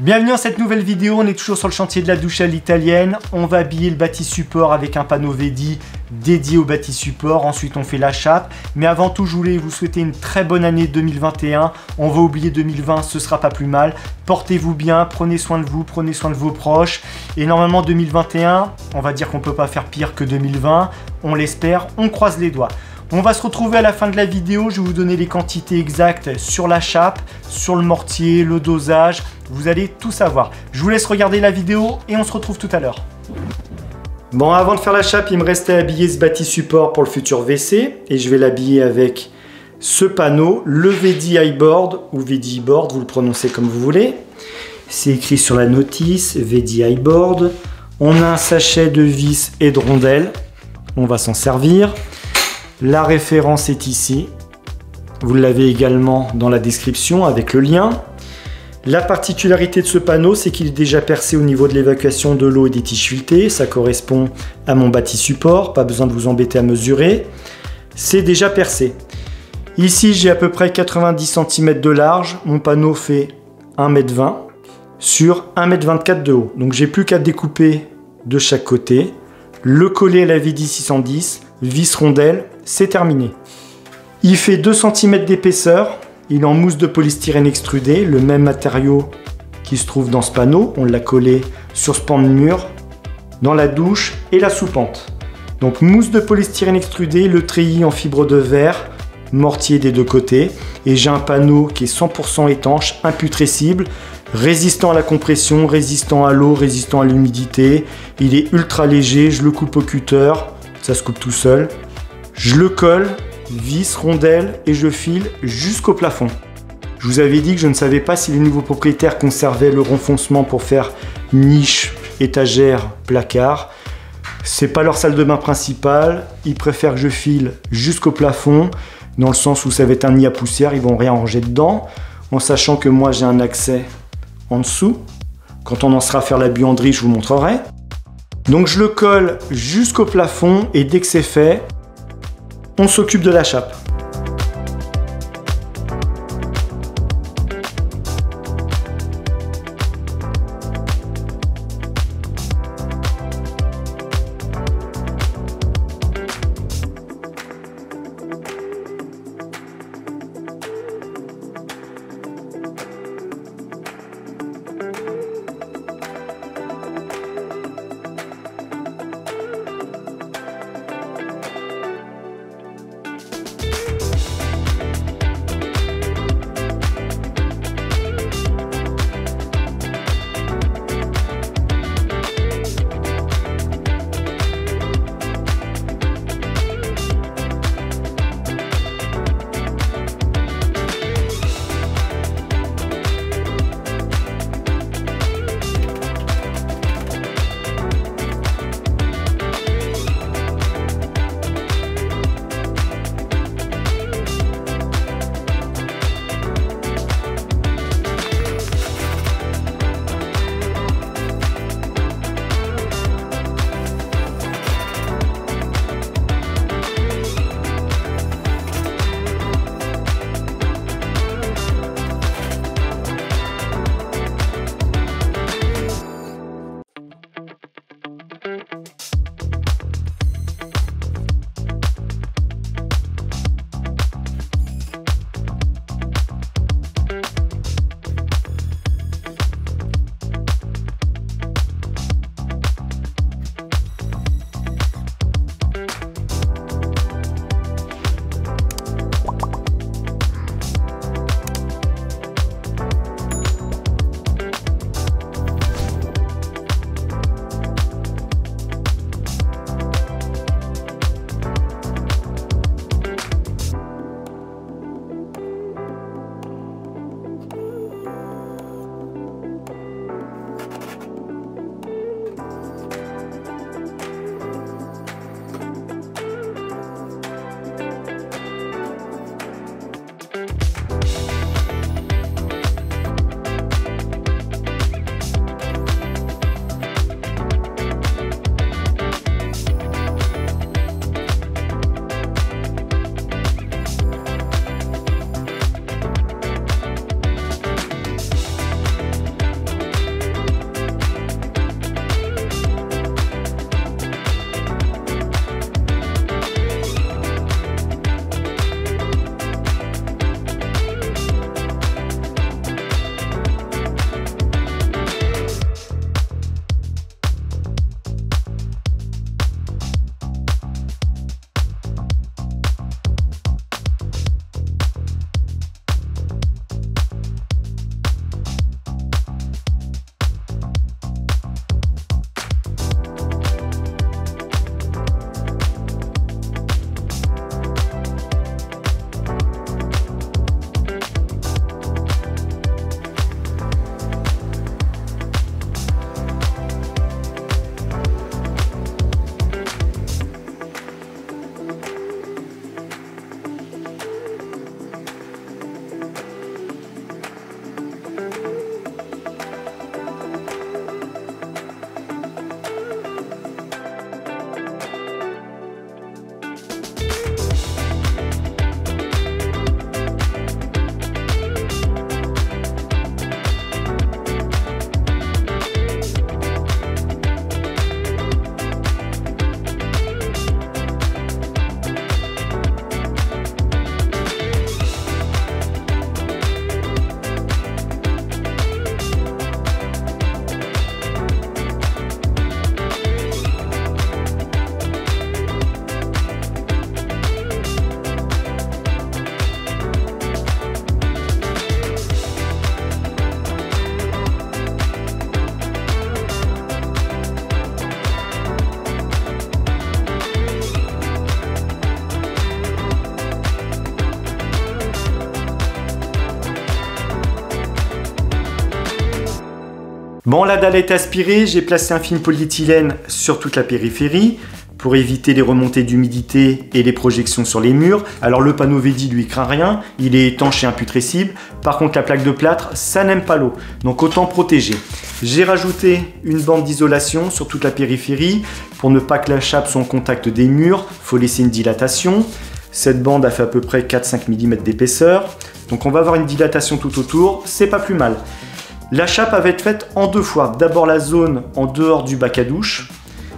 Bienvenue dans cette nouvelle vidéo, on est toujours sur le chantier de la douche à l'italienne. On va habiller le bâti support avec un panneau Vedi dédié au bâti support. Ensuite on fait la chape. Mais avant tout je voulais vous souhaiter une très bonne année 2021. On va oublier 2020, ce sera pas plus mal. Portez-vous bien, prenez soin de vous, prenez soin de vos proches. Et normalement 2021, on va dire qu'on peut pas faire pire que 2020. On l'espère, on croise les doigts. On va se retrouver à la fin de la vidéo, je vais vous donner les quantités exactes sur la chape, sur le mortier, le dosage, vous allez tout savoir. Je vous laisse regarder la vidéo et on se retrouve tout à l'heure. Bon, avant de faire la chape, il me restait à habiller ce bâti support pour le futur WC et je vais l'habiller avec ce panneau, le VDI board ou VDI board, vous le prononcez comme vous voulez. C'est écrit sur la notice, VDI board. On a un sachet de vis et de rondelles, on va s'en servir. La référence est ici. Vous l'avez également dans la description avec le lien. La particularité de ce panneau, c'est qu'il est déjà percé au niveau de l'évacuation de l'eau et des tiges filetées. Ça correspond à mon bâti support, pas besoin de vous embêter à mesurer. C'est déjà percé. Ici, j'ai à peu près 90 cm de large. Mon panneau fait 1m20 sur 1m24 de haut. Donc j'ai plus qu'à découper de chaque côté, le coller à la VD 610, vis rondelle c'est terminé. Il fait 2 cm d'épaisseur, il est en mousse de polystyrène extrudé, le même matériau qui se trouve dans ce panneau, on l'a collé sur ce pan de mur, dans la douche et la soupente. Donc mousse de polystyrène extrudé, le treillis en fibre de verre, mortier des deux côtés, et j'ai un panneau qui est 100% étanche, imputrescible, résistant à la compression, résistant à l'eau, résistant à l'humidité. Il est ultra léger, je le coupe au cutter, ça se coupe tout seul. Je le colle, vis, rondelle et je file jusqu'au plafond. Je vous avais dit que je ne savais pas si les nouveaux propriétaires conservaient le renfoncement pour faire niche, étagère, placard. C'est pas leur salle de bain principale, ils préfèrent que je file jusqu'au plafond, dans le sens où ça va être un nid à poussière, ils vont rien ranger dedans, en sachant que moi j'ai un accès en dessous. Quand on en sera à faire la buanderie, je vous montrerai. Donc je le colle jusqu'au plafond et dès que c'est fait, on s'occupe de la chape. Bon, la dalle est aspirée, j'ai placé un film polyéthylène sur toute la périphérie pour éviter les remontées d'humidité et les projections sur les murs. Alors le panneau Vedi lui craint rien, il est étanche et imputrescible. Par contre la plaque de plâtre, ça n'aime pas l'eau, donc autant protéger. J'ai rajouté une bande d'isolation sur toute la périphérie pour ne pas que la chape soit en contact des murs, faut laisser une dilatation. Cette bande a fait à peu près 4-5 mm d'épaisseur. Donc on va avoir une dilatation tout autour, c'est pas plus mal. La chape avait été faite en deux fois. D'abord la zone en dehors du bac à douche,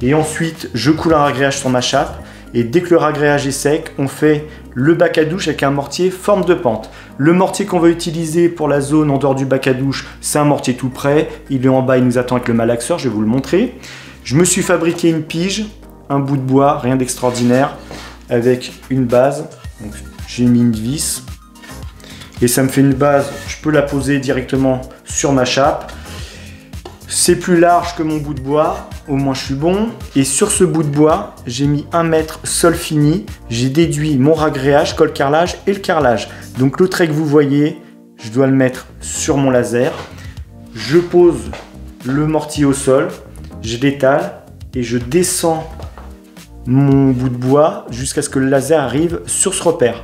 et ensuite je coule un ragréage sur ma chape, et dès que le ragréage est sec, on fait le bac à douche avec un mortier forme de pente. Le mortier qu'on va utiliser pour la zone en dehors du bac à douche, c'est un mortier tout prêt. Il est en bas, il nous attend avec le malaxeur, je vais vous le montrer. Je me suis fabriqué une pige, un bout de bois, rien d'extraordinaire, avec une base. J'ai mis une vis, et ça me fait une base, la poser directement sur ma chape. C'est plus large que mon bout de bois, au moins je suis bon. Et sur ce bout de bois, j'ai mis un mètre sol fini. J'ai déduit mon ragréage, col carrelage et le carrelage. Donc le trait que vous voyez, je dois le mettre sur mon laser. Je pose le mortier au sol, je l'étale et je descends mon bout de bois jusqu'à ce que le laser arrive sur ce repère.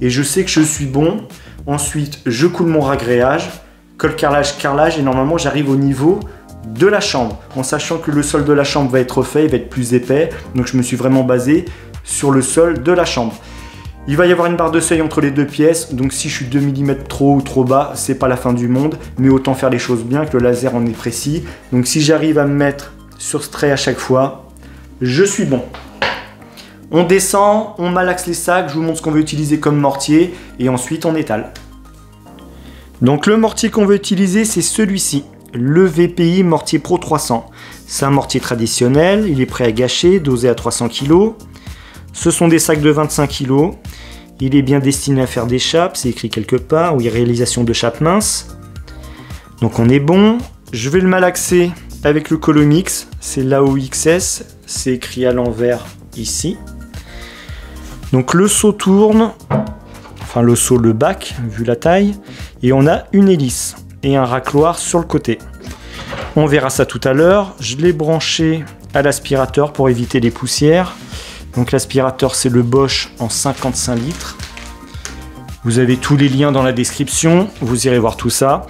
Et je sais que je suis bon Ensuite, je coule mon ragréage, col carrelage, carrelage, et normalement j'arrive au niveau de la chambre, en sachant que le sol de la chambre va être fait, il va être plus épais, donc je me suis vraiment basé sur le sol de la chambre. Il va y avoir une barre de seuil entre les deux pièces, donc si je suis 2 mm trop ou trop bas, c'est pas la fin du monde, mais autant faire les choses bien, que le laser en est précis. Donc si j'arrive à me mettre sur ce trait à chaque fois, je suis bon. On descend, on malaxe les sacs, je vous montre ce qu'on veut utiliser comme mortier et ensuite on étale. Donc le mortier qu'on veut utiliser c'est celui-ci, le VPI Mortier Pro 300. C'est un mortier traditionnel, il est prêt à gâcher, dosé à 300 kg. Ce sont des sacs de 25 kg. Il est bien destiné à faire des chapes, c'est écrit quelque part, oui, réalisation de chapes minces. Donc on est bon. Je vais le malaxer avec le Colomix, c'est l'AOXS, c'est écrit à l'envers ici. Donc le seau tourne, enfin le seau, le bac, vu la taille, et on a une hélice et un racloir sur le côté. On verra ça tout à l'heure. Je l'ai branché à l'aspirateur pour éviter les poussières. Donc l'aspirateur c'est le Bosch en 55 litres. Vous avez tous les liens dans la description, vous irez voir tout ça.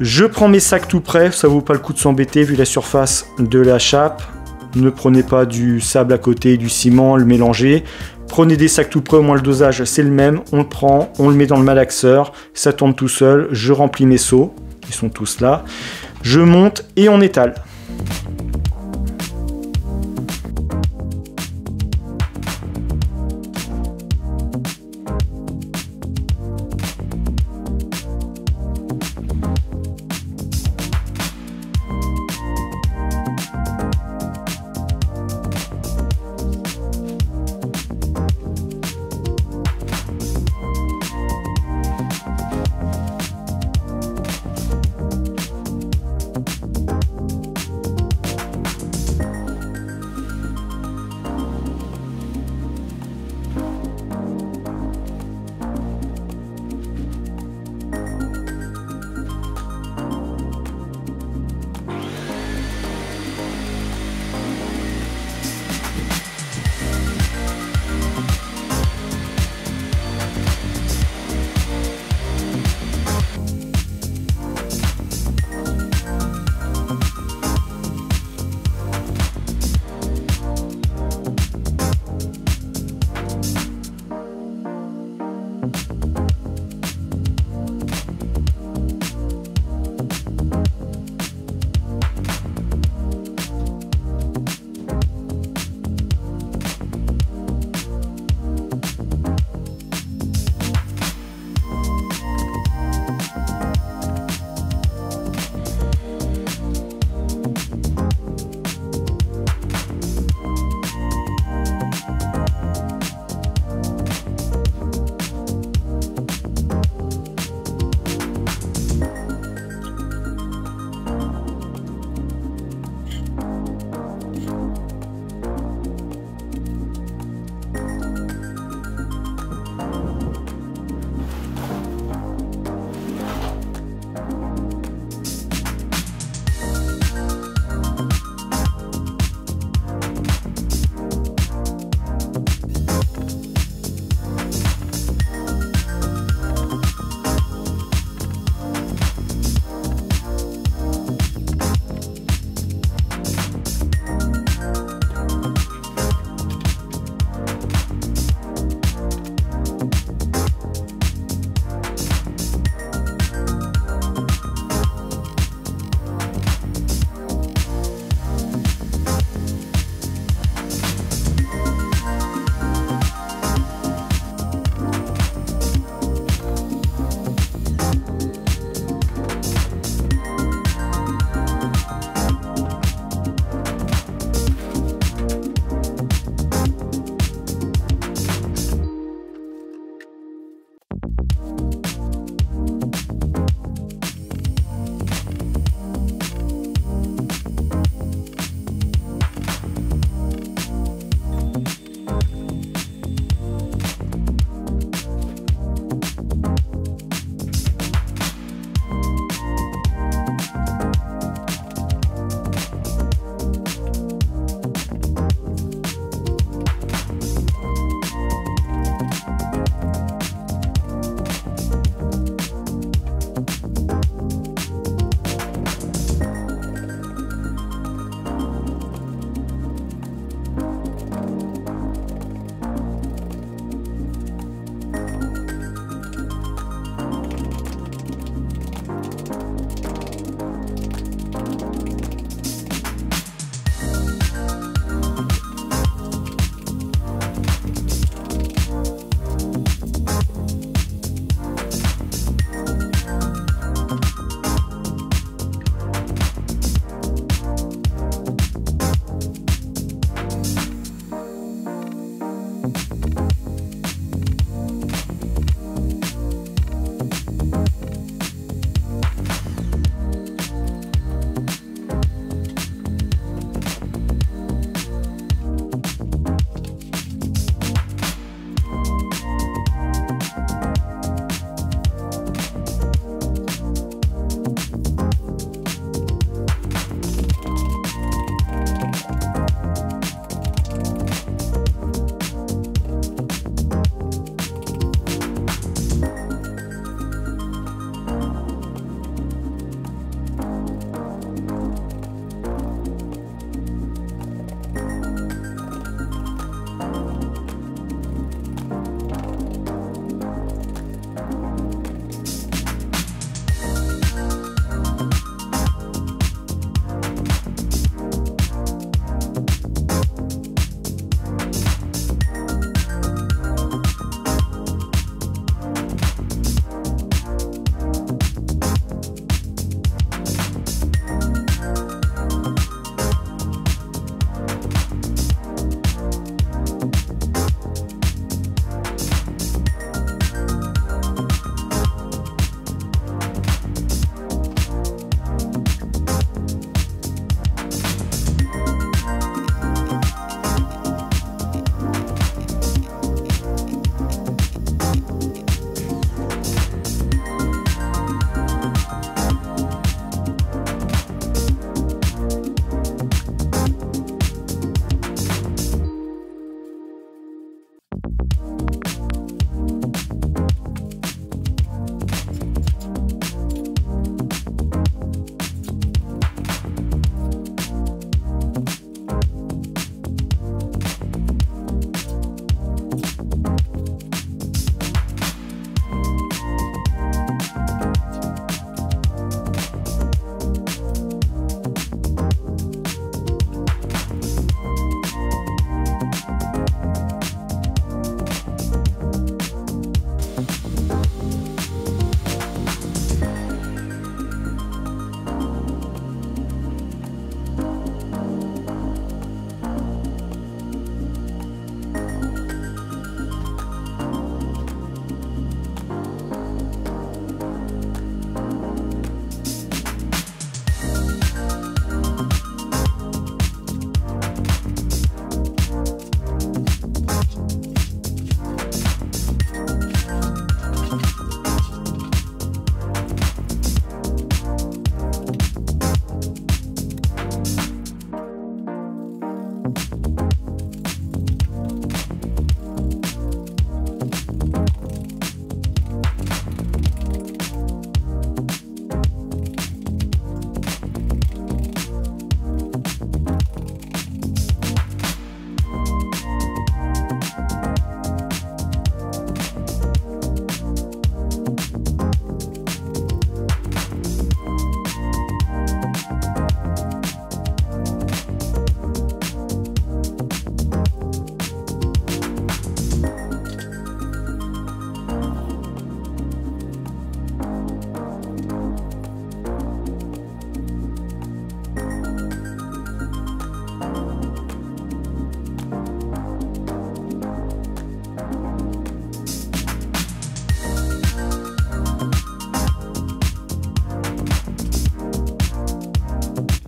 Je prends mes sacs tout prêts, ça vaut pas le coup de s'embêter vu la surface de la chape. Ne prenez pas du sable à côté, du ciment, le mélanger. Prenez des sacs tout près, au moins le dosage c'est le même. On le prend, on le met dans le malaxeur, ça tourne tout seul. Je remplis mes seaux, ils sont tous là. Je monte et on étale.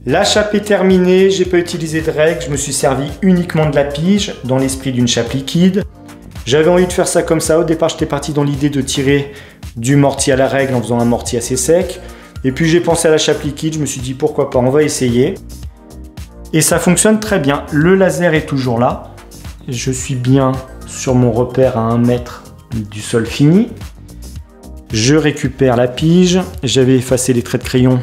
La chape est terminée, j'ai pas utilisé de règle, je me suis servi uniquement de la pige dans l'esprit d'une chape liquide. J'avais envie de faire ça comme ça. Au départ, j'étais parti dans l'idée de tirer du mortier à la règle en faisant un mortier assez sec. Et puis j'ai pensé à la chape liquide, je me suis dit pourquoi pas, on va essayer. Et ça fonctionne très bien. Le laser est toujours là. Je suis bien sur mon repère à 1 mètre du sol fini. Je récupère la pige. J'avais effacé les traits de crayon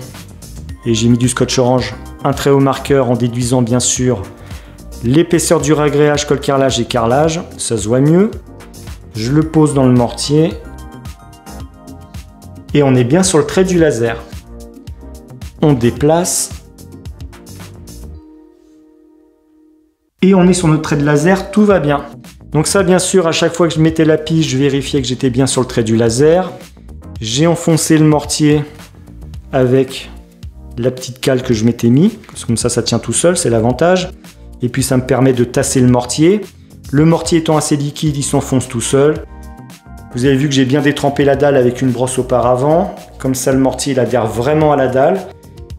et j'ai mis du scotch orange, un très haut marqueur en déduisant bien sûr l'épaisseur du ragréage, col carrelage et carrelage, ça se voit mieux. Je le pose dans le mortier et on est bien sur le trait du laser. On déplace et on est sur notre trait de laser, tout va bien. Donc ça bien sûr, à chaque fois que je mettais la pige, je vérifiais que j'étais bien sur le trait du laser. J'ai enfoncé le mortier avec la petite cale que je m'étais mis, comme ça ça tient tout seul, c'est l'avantage. Et puis ça me permet de tasser le mortier. Le mortier étant assez liquide, il s'enfonce tout seul. Vous avez vu que j'ai bien détrempé la dalle avec une brosse auparavant. Comme ça le mortier adhère vraiment à la dalle.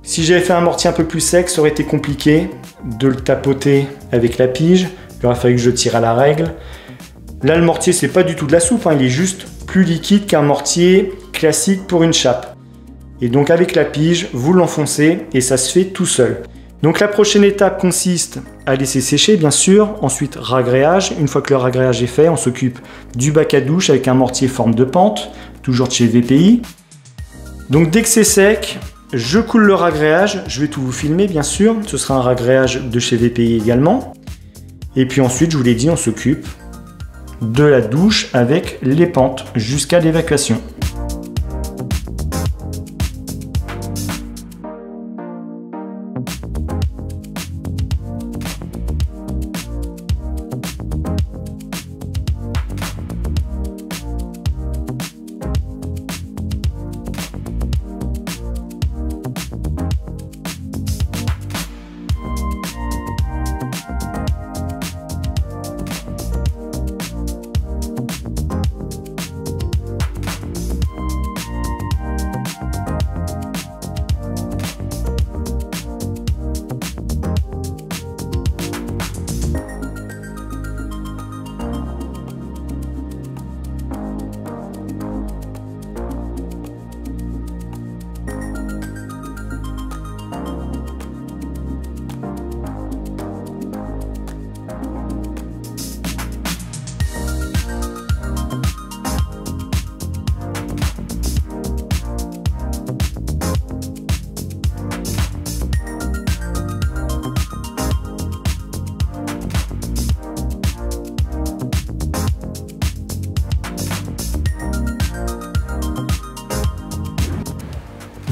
Si j'avais fait un mortier un peu plus sec, ça aurait été compliqué de le tapoter avec la pige. Il aurait fallu que je tire à la règle. Là le mortier c'est pas du tout de la soupe, hein. il est juste plus liquide qu'un mortier classique pour une chape. Et donc avec la pige, vous l'enfoncez et ça se fait tout seul. Donc la prochaine étape consiste à laisser sécher bien sûr, ensuite ragréage. Une fois que le ragréage est fait, on s'occupe du bac à douche avec un mortier forme de pente, toujours de chez VPI. Donc dès que c'est sec, je coule le ragréage, je vais tout vous filmer bien sûr, ce sera un ragréage de chez VPI également. Et puis ensuite, je vous l'ai dit, on s'occupe de la douche avec les pentes jusqu'à l'évacuation.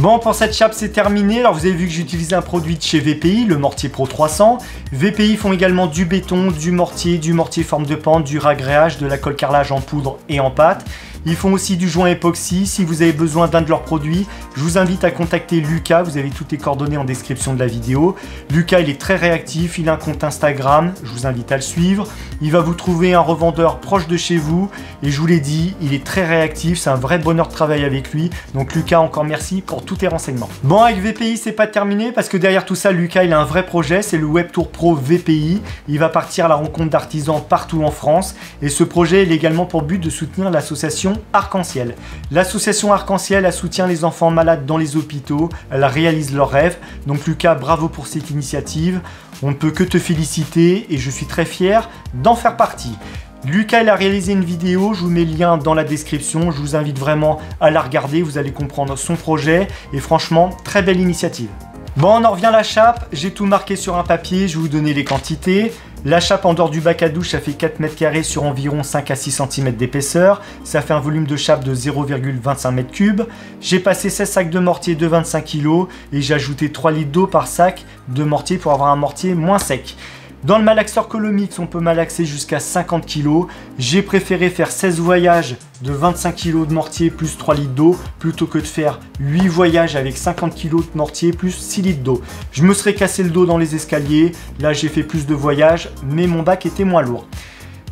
Bon, pour cette chape, c'est terminé. Alors, vous avez vu que j'ai utilisé un produit de chez VPI, le Mortier Pro 300. VPI font également du béton, du mortier, du mortier forme de pente, du ragréage, de la colle carrelage en poudre et en pâte. Ils font aussi du joint époxy. Si vous avez besoin d'un de leurs produits, je vous invite à contacter Lucas. Vous avez toutes les coordonnées en description de la vidéo. Lucas, il est très réactif. Il a un compte Instagram. Je vous invite à le suivre. Il va vous trouver un revendeur proche de chez vous. Et je vous l'ai dit, il est très réactif. C'est un vrai bonheur de travailler avec lui. Donc Lucas, encore merci pour tous tes renseignements. Bon, avec VPI, c'est pas terminé parce que derrière tout ça, Lucas, il a un vrai projet. C'est le Web Tour Pro VPI. Il va partir à la rencontre d'artisans partout en France. Et ce projet, il a également pour but de soutenir l'association Arc-en-Ciel. L'association Arc-en-Ciel soutient les enfants malades dans les hôpitaux, elle réalise leurs rêves. Donc Lucas, bravo pour cette initiative. On ne peut que te féliciter et je suis très fier d'en faire partie. Lucas a réalisé une vidéo, je vous mets le lien dans la description, je vous invite vraiment à la regarder, vous allez comprendre son projet et franchement, très belle initiative. Bon, on en revient à la chape, j'ai tout marqué sur un papier, je vais vous donner les quantités. La chape en dehors du bac à douche, ça fait 4 mètres carrés sur environ 5 à 6 cm d'épaisseur. Ça fait un volume de chape de 0,25 m3. J'ai passé 16 sacs de mortier de 25 kg et j'ai ajouté 3 litres d'eau par sac de mortier pour avoir un mortier moins sec. Dans le malaxeur Colomix, on peut malaxer jusqu'à 50 kg. J'ai préféré faire 16 voyages de 25 kg de mortier plus 3 litres d'eau plutôt que de faire 8 voyages avec 50 kg de mortier plus 6 litres d'eau. Je me serais cassé le dos dans les escaliers. Là, j'ai fait plus de voyages, mais mon bac était moins lourd.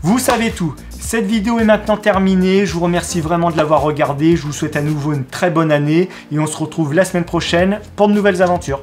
Vous savez tout. Cette vidéo est maintenant terminée. Je vous remercie vraiment de l'avoir regardée. Je vous souhaite à nouveau une très bonne année et on se retrouve la semaine prochaine pour de nouvelles aventures.